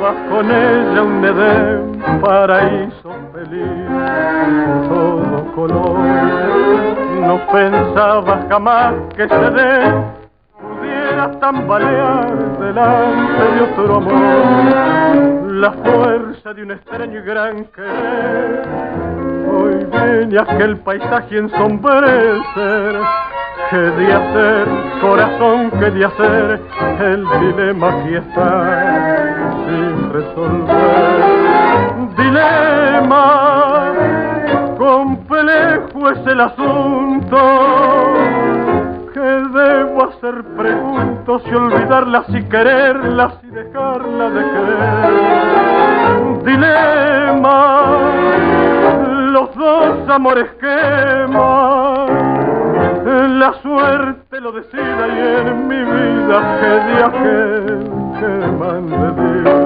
soñaba con ella un Edén, paraíso feliz, todo color. No pensaba jamás que se dé pudiera tambalear delante de otro amor la fuerza de un extraño y gran querer. Hoy viene aquel paisaje ensombrecer ¿Qué de hacer, corazón, qué de hacer? El dilema aquí está sin resolver. Dilema, complejo es el asunto. ¿Qué debo hacer? Pregunto si olvidarla, si quererla, si dejarla de querer. Dilema, los dos amores queman la suerte lo decida y en mi vida que de que mande Dios.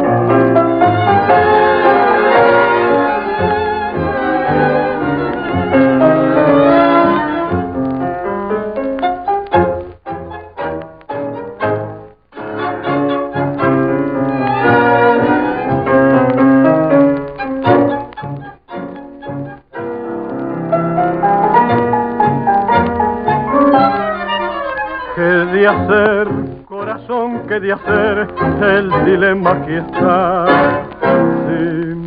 Hacer, corazón, qué de hacer, el dilema que está sin.